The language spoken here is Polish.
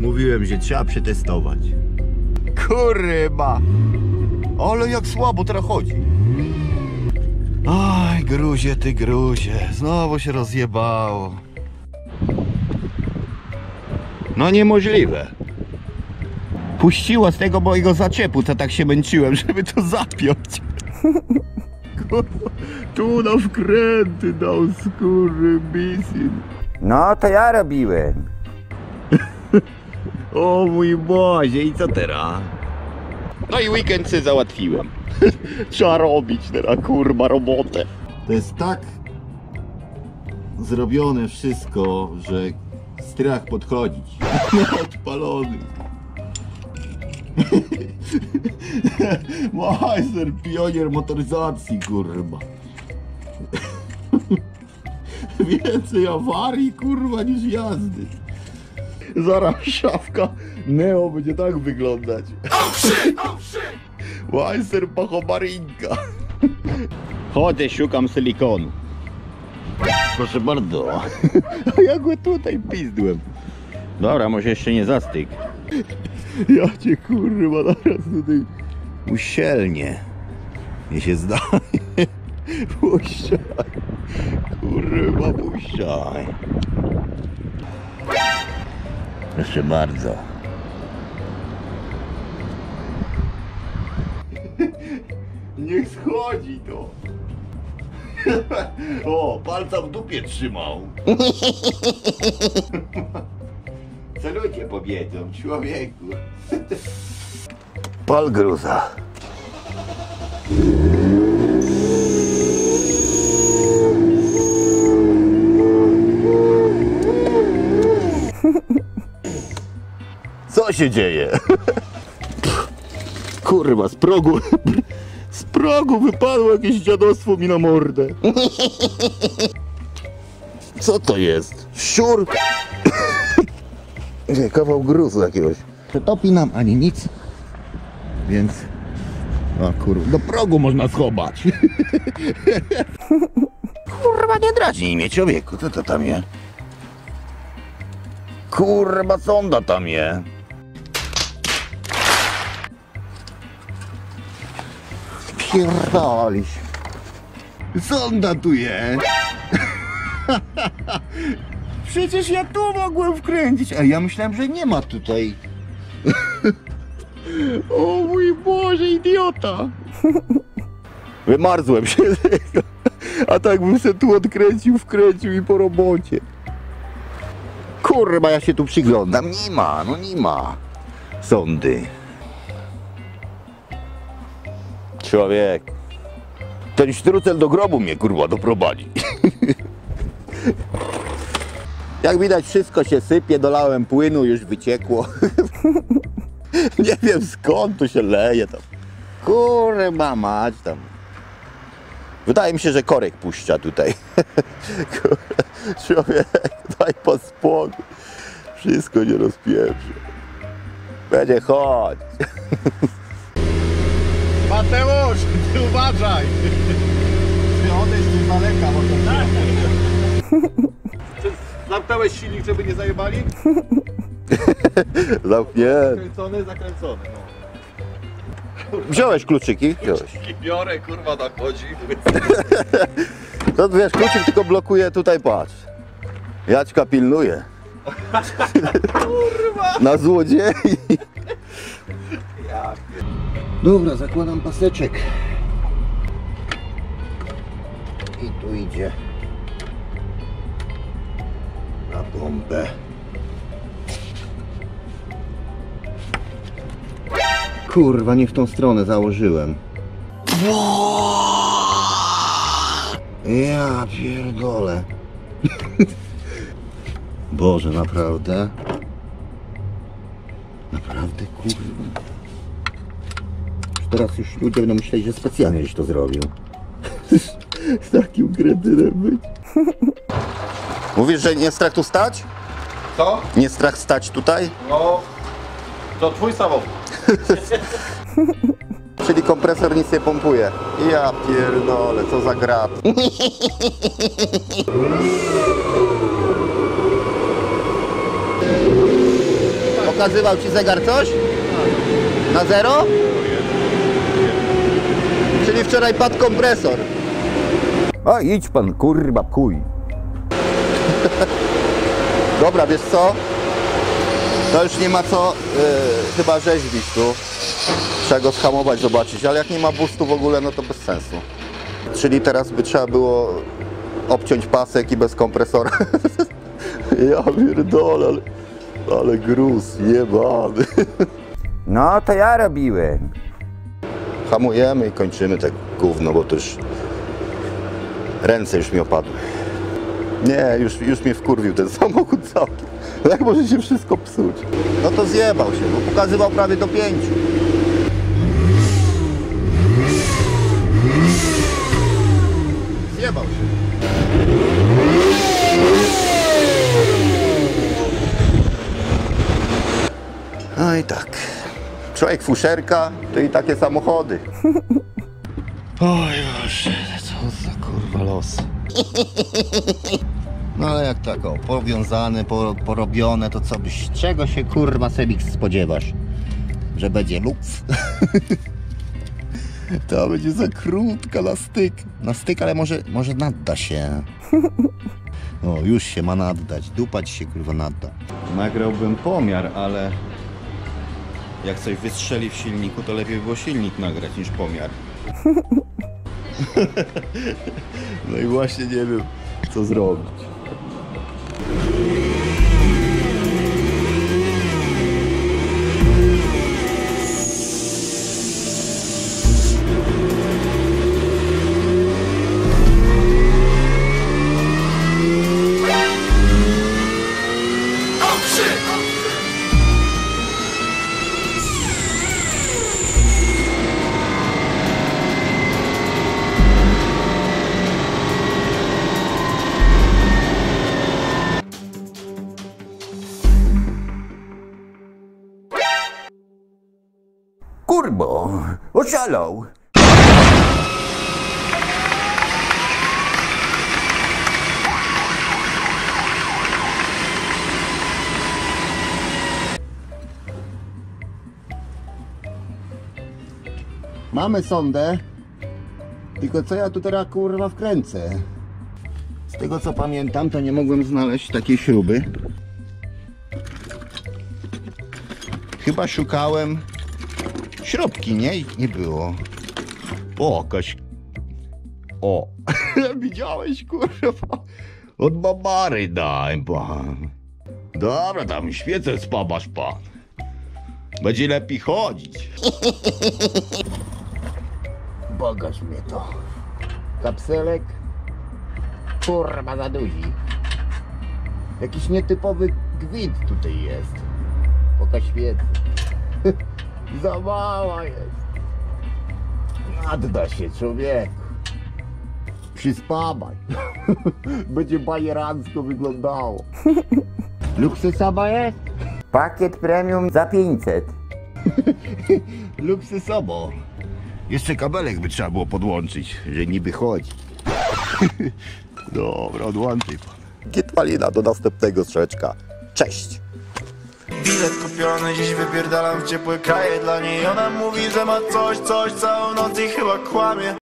mówiłem, że trzeba przetestować. Kurwa! Ale jak słabo teraz chodzi. Aj, gruzie ty gruzie, znowu się rozjebało. No niemożliwe. Puściło z tego mojego zaczepu, co tak się męczyłem, żeby to zapiąć. Tu na wkręty dał skóry bisin. No to ja robiłem. O mój Boże, i co teraz? No i weekend sobie załatwiłem. Trzeba robić teraz, kurwa, robotę. To jest tak zrobione wszystko, że strach podchodzić. No, odpalony. Majster, pionier motoryzacji, kurwa. Więcej awarii, kurwa, niż jazdy. Zaraz szafka Neo będzie tak wyglądać. Majster pachomarinka. Chodzę, szukam silikonu. Proszę bardzo. A ja go tutaj pizdłem. Dobra, może jeszcze nie zastyk. Ja cię kurwa zaraz tutaj usielnie. Nie się zdaje. Puszczaj. Kurwa, puszczaj. Proszę bardzo. Niech schodzi to. O, palca w dupie trzymał. Co ludzie powiedzą, człowieku? Pal gruza. Co się dzieje? Kurwa, z progu. Z progu wypadło jakieś dziadostwo mi na mordę. Co to jest? Szczur? Kawał gruzu jakiegoś. Przetopi nam ani nic. Więc. Kurwa, do progu można schować. Kurwa, nie drażnij mnie, człowieku. Co to tam jest? Kurwa, sonda tam jest. Pierdolisz. Sonda tu jest. Przecież ja tu mogłem wkręcić, a ja myślałem, że nie ma tutaj. o mój Boże, idiota. Wymarzłem się z tego. A tak bym se tu odkręcił, wkręcił i po robocie. Kurwa, ja się tu przyglądam. Nie ma, no nie ma. Sądy. Człowiek. Ten sztrucel do grobu mnie kurwa doprowadzi. Jak widać wszystko się sypie, dolałem płynu, już wyciekło. Nie wiem skąd tu się leje tam. Kurwa mać tam. Wydaje mi się, że korek puszcza tutaj. Kurwa, Człowiek, daj po spokój. Wszystko nie rozpieprzy. Będzie chodź. Mateusz, ty uważaj! Ty odejdź tu z daleka, bo to zamknąłeś silnik, żeby nie zajebali? Zamknięty. Zakręcony, zakręcony. No. Wziąłeś kluczyki? Wziąłeś. I biorę, kurwa, nachodzi. To wiesz, kluczyk tylko blokuje tutaj, patrz. Jaćka pilnuje. Na złodziei. Dobra, zakładam paseczek. I tu idzie. Na bombę. Kurwa, nie w tą stronę założyłem. Ja pierdolę. Boże, naprawdę? Naprawdę, kurwa. Teraz już ludzie będą myśleć, że specjalnie żeś to zrobił. Z takim kretynem być. Mówisz, że nie strach tu stać? Co? Nie strach stać tutaj? No, to twój samochód. Czyli kompresor nic nie pompuje. Ja pierdolę, co za grat. pokazywał ci zegar coś? Na zero? Czyli wczoraj padł kompresor. O, idź pan, kurwa, kuj. Dobra, wiesz co? To już nie ma co yy, chyba rzeźbić tu. Trzeba go schamować, zobaczyć, ale jak nie ma boostu w ogóle, no to bez sensu. Czyli teraz by trzeba było obciąć pasek i bez kompresora. ja pierdolę, ale, ale gruz, jebany. No, to ja robiłem. Hamujemy i kończymy te gówno, bo to już ręce już mi opadły. Nie, już, już mnie wkurwił ten samochód całkiem. Jak może się wszystko psuć? No to zjebał się, bo pokazywał prawie do pięciu. Zjebał się. No i tak. Człowiek fuszerka, to i takie samochody. Oj Boże, co za kurwa los. No ale jak tak o, powiązane, po, porobione, to co byś, czego się kurwa Sebik spodziewasz? Że będzie luks? to będzie za krótka na styk. Na styk, ale może, może nadda się. O, już się ma naddać, dupać się kurwa nadda. Nagrałbym pomiar, ale jak coś wystrzeli w silniku, to lepiej było silnik nagrać niż pomiar. no i właśnie nie wiem, co zrobić. Kurbo, oszalał. Mamy sondę, tylko co ja tu teraz kurwa wkręcę? Z tego co pamiętam, to nie mogłem znaleźć takiej śruby. Chyba szukałem śrubki, nie? Nie było. O, jakaś... O, widziałeś kurwa? Od babary daj pan. Dobra, tam świecę spabasz pan. Będzie lepiej chodzić. Bogaż mnie to. Kapselek. Kurwa za duzi. Jakiś nietypowy gwint tutaj jest. Pokaż świecę. Za mała jest. Nadda się człowieku. Przyspawaj. Będzie bajerancko wyglądało. Luksusowa jest? Pakiet premium za 500. Luksusowo. Jeszcze kabelek by trzeba było podłączyć, że niby chodzi. Dobra, odłączaj pan. Gietwalina do następnego strzeczka. Cześć. Bilet kupiony, dziś wypierdalam w ciepłe kraje Dla niej. Ona mówi, że ma coś, coś Całą noc i chyba kłamie